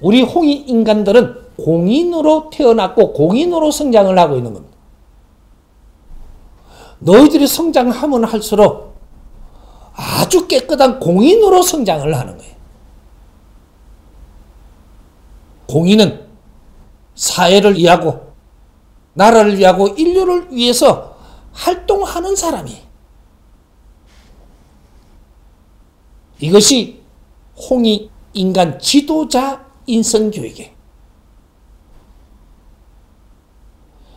우리 홍이 인간들은 공인으로 태어났고 공인으로 성장을 하고 있는 겁니다. 너희들이 성장하면 할수록 아주 깨끗한 공인으로 성장을 하는 거예요. 공인은 사회를 위하고 나라를 위하고 인류를 위해서 활동하는 사람이 이것이 홍익 인간 지도자 인성교육에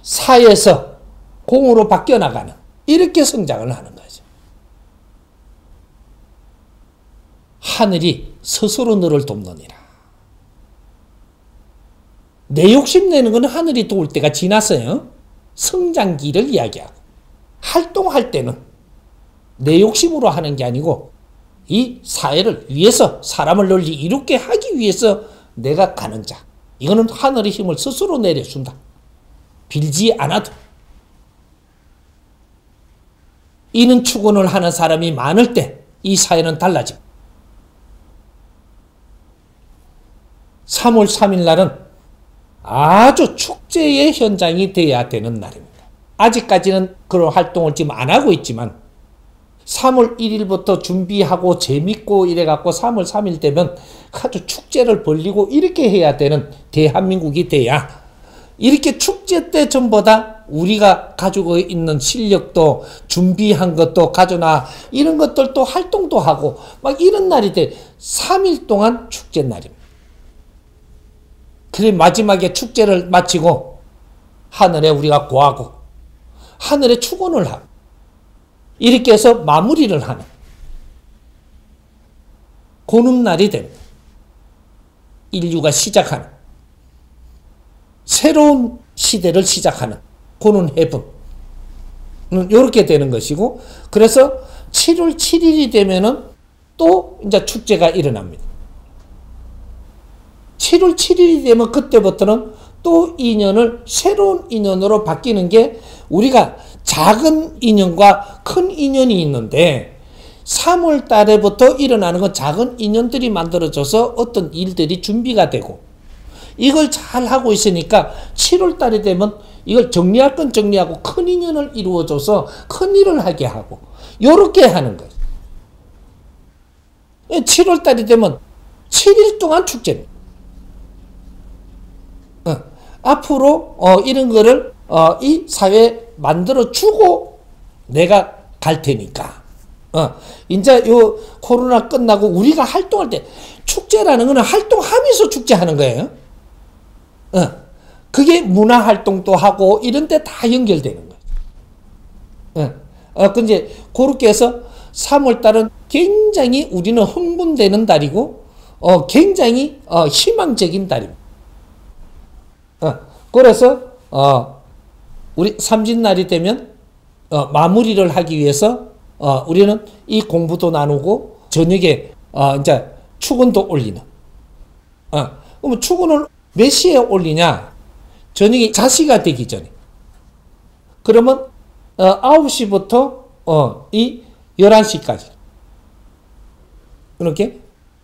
사회에서 공으로 바뀌어 나가는 이렇게 성장을 하는 거죠. 하늘이 스스로 너를 돕느니라. 내 욕심 내는 건 하늘이 도울 때가 지났어요. 성장기를 이야기하고 활동할 때는 내 욕심으로 하는 게 아니고 이 사회를 위해서 사람을 널리 이롭게 하기 위해서 내가 가는 자. 이거는 하늘의 힘을 스스로 내려준다. 빌지 않아도. 이는 추구을 하는 사람이 많을 때 이 사회는 달라집니다. 3월 3일 날은 아주 축제의 현장이 되어야 되는 날입니다. 아직까지는 그런 활동을 지금 안 하고 있지만 3월 1일부터 준비하고 재밌고 이래갖고 3월 3일 되면 아주 축제를 벌리고 이렇게 해야 되는 대한민국이 돼야 이렇게 축제 때 전보다 우리가 가지고 있는 실력도 준비한 것도 가져나 이런 것들도 활동도 하고 막 이런 날이 돼 3일 동안 축제 날입니다. 그래 마지막에 축제를 마치고 하늘에 우리가 고하고 하늘에 축원을 하고 이렇게 해서 마무리를 하는 고음날이 됩니다. 인류가 시작하는 새로운 시대를 시작하는 고는 해분 이렇게 되는 것이고 그래서 7월 7일이 되면은 또 이제 축제가 일어납니다. 7월 7일이 되면 그때부터는 또 인연을 새로운 인연으로 바뀌는 게 우리가 작은 인연과 큰 인연이 있는데 3월 달에부터 일어나는 건 작은 인연들이 만들어져서 어떤 일들이 준비가 되고 이걸 잘 하고 있으니까 7월 달이 되면 이걸 정리할 건 정리하고 큰 인연을 이루어줘서 큰 일을 하게 하고 요렇게 하는 거예요. 7월 달이 되면 7일 동안 축제입니다. 어, 앞으로 어, 이런 거를 어, 이 사회에 만들어 주고 내가 갈 테니까. 어, 이제 요 코로나 끝나고 우리가 활동할 때 축제라는 거는 활동하면서 축제하는 거예요. 어, 그게 문화 활동도 하고 이런 데 다 연결되는 거예요. 어, 어, 근데 그렇게 해서 3월 달은 굉장히 우리는 흥분되는 달이고, 어, 굉장히 어, 희망적인 달입니다. 어, 그래서 어, 우리 삼진날이 되면 어, 마무리를 하기 위해서 어, 우리는 이 공부도 나누고 저녁에 어, 이제 축은도 올리는. 어, 그러면 축은을 몇 시에 올리냐? 저녁에 자시가 되기 전에. 그러면 어, 9시부터 어, 이 11시까지. 이렇게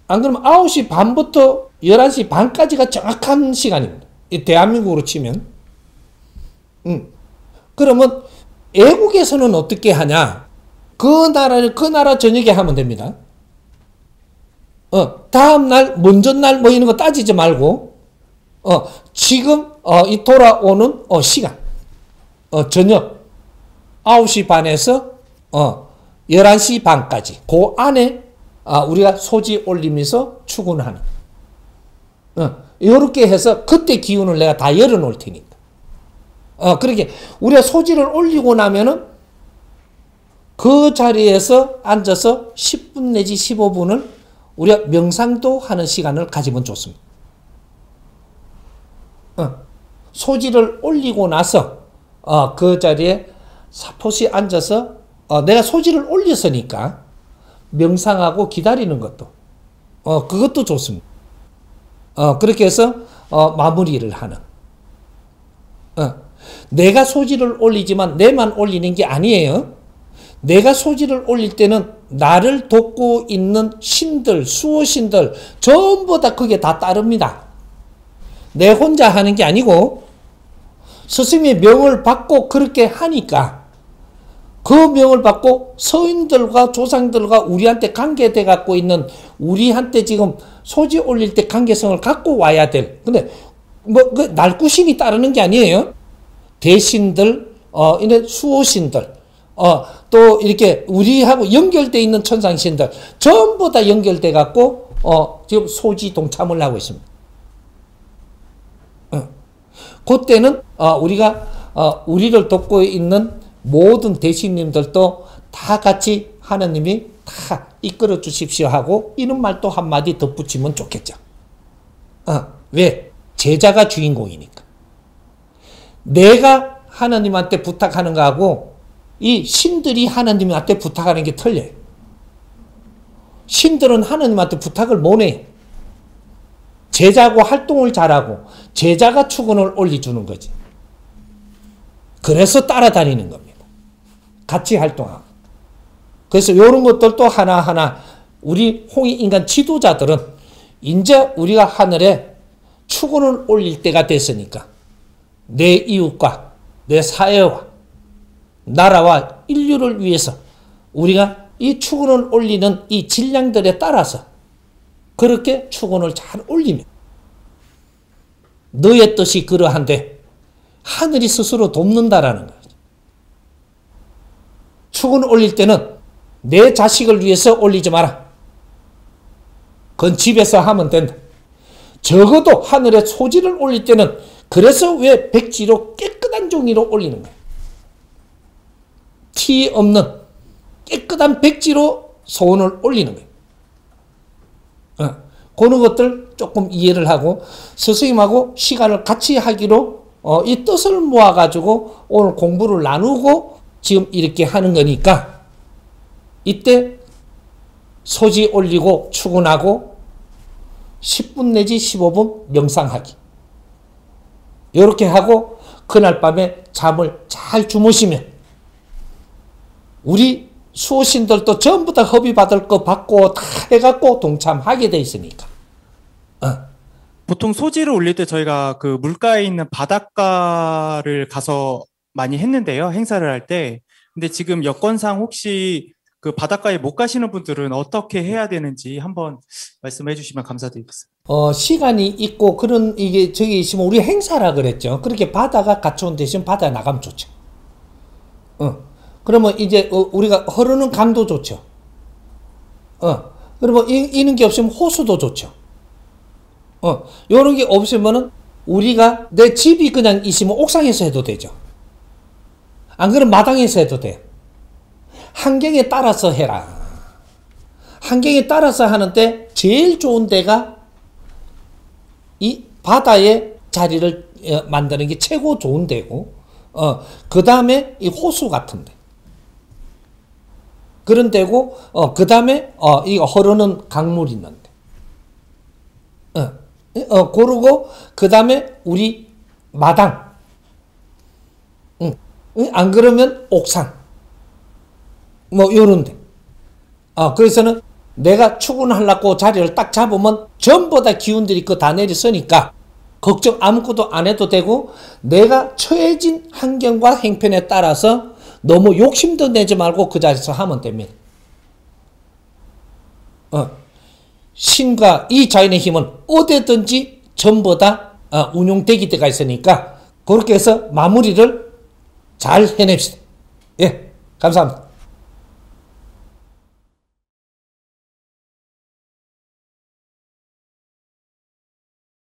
안 그러면 9시 반부터 11시 반까지가 정확한 시간입니다. 대한민국으로 치면. 음. 그러면 애국에서는 어떻게 하냐? 그 나라를 그 나라 저녁에 하면 됩니다. 어, 다음 날, 먼저 날, 뭐 이런 거 따지지 말고, 어, 지금, 어, 이 돌아오는, 어, 시간. 어, 저녁 9시 반에서, 어, 11시 반까지. 그 안에, 아, 우리가 소지 올리면서 출근하는. 어, 요렇게 해서 그때 기운을 내가 다 열어놓을 테니까. 어, 그렇게 우리가 소지를 올리고 나면은 그 자리에서 앉아서 10분 내지 15분을 우리가 명상도 하는 시간을 가지면 좋습니다. 어, 소지를 올리고 나서 어, 그 자리에 사포시 앉아서 어, 내가 소지를 올렸으니까 명상하고 기다리는 것도 어, 그것도 좋습니다. 어, 그렇게 해서 어, 마무리를 하는. 어, 내가 소지를 올리지만 내만 올리는 게 아니에요. 내가 소지를 올릴 때는 나를 돕고 있는 신들, 수호신들 전부 다 그게 다 따릅니다. 내 혼자 하는 게 아니고 스승의 명을 받고 그렇게 하니까 그 명을 받고 서인들과 조상들과 우리한테 관계돼 갖고 있는 우리한테 지금 소지 올릴 때 관계성을 갖고 와야 될. 근데 뭐 그 날구신이 따르는 게 아니에요. 대신들, 어 이런 수호신들, 어 또 이렇게 우리하고 연결돼 있는 천상신들 전부 다 연결돼 갖고 어 지금 소지 동참을 하고 있습니다. 어. 그때는 어 우리가 어 우리를 돕고 있는 모든 대신님들도 다 같이 하나님이 다 이끌어 주십시오 하고 이런 말도 한마디 덧붙이면 좋겠죠. 어, 왜? 제자가 주인공이니까. 내가 하나님한테 부탁하는 거하고 이 신들이 하나님한테 부탁하는 게 틀려요. 신들은 하나님한테 부탁을 못 해. 제자고 활동을 잘하고 제자가 축원을 올려주는 거지. 그래서 따라다니는 겁니다. 같이 활동하고. 그래서 이런 것들도 하나하나 우리 홍익 인간 지도자들은 이제 우리가 하늘에 축원을 올릴 때가 됐으니까 내 이웃과 내 사회와 나라와 인류를 위해서 우리가 이 축원을 올리는 이 질량들에 따라서 그렇게 축원을 잘 올리면 너의 뜻이 그러한데 하늘이 스스로 돕는다라는 거죠. 축원을 올릴 때는 내 자식을 위해서 올리지 마라. 그건 집에서 하면 된다. 적어도 하늘에 소지를 올릴 때는 그래서 왜 백지로 깨끗한 종이로 올리는 거야. 티 없는 깨끗한 백지로 소원을 올리는 거야. 어, 그런 것들 조금 이해를 하고 스승님하고 시간을 같이 하기로 어, 이 뜻을 모아가지고 오늘 공부를 나누고 지금 이렇게 하는 거니까 이때 소지 올리고 출근하고 10분 내지 15분 명상하기. 이렇게 하고 그날 밤에 잠을 잘 주무시면 우리 수호신들도 전부 다 허비 받을 거 받고 다 해갖고 동참하게 돼 있으니까. 어. 보통 소지를 올릴 때 저희가 그 물가에 있는 바닷가를 가서 많이 했는데요. 행사를 할 때. 근데 지금 여건상 혹시 그 바닷가에 못 가시는 분들은 어떻게 해야 되는지 한번 말씀해 주시면 감사드리겠습니다. 어, 시간이 있고 그런 이게 저기 있으면 우리 행사라 그랬죠. 그렇게 바다가 갖춰온 대신 바다에 나가면 좋죠. 어. 그러면 이제 어, 우리가 흐르는 강도 좋죠. 어. 그러면 이, 이런 게 없으면 호수도 좋죠. 어. 요런 게 없으면은 우리가 내 집이 그냥 있으면 옥상에서 해도 되죠. 안 그러면 마당에서 해도 돼. 환경에 따라서 해라. 환경에 따라서 하는데 제일 좋은 데가 이 바다에 자리를 어, 만드는 게 최고 좋은 데고, 어, 그 다음에 이 호수 같은 데. 그런 데고, 어, 그 다음에, 어, 이 흐르는 강물 있는 데. 어, 어, 고르고, 그 다음에 우리 마당. 응. 안 그러면 옥상. 뭐 요런 데. 아 그래서는 내가 출근하려고 자리를 딱 잡으면 전부 다 기운들이 그 다 내리서니까 걱정 아무것도 안 해도 되고 내가 처해진 환경과 행편에 따라서 너무 욕심도 내지 말고 그 자리에서 하면 됩니다. 어. 신과 이 자연의 힘은 어디든지 전부 다 어, 운용되기 때가 있으니까 그렇게 해서 마무리를 잘 해냅시다. 예, 감사합니다.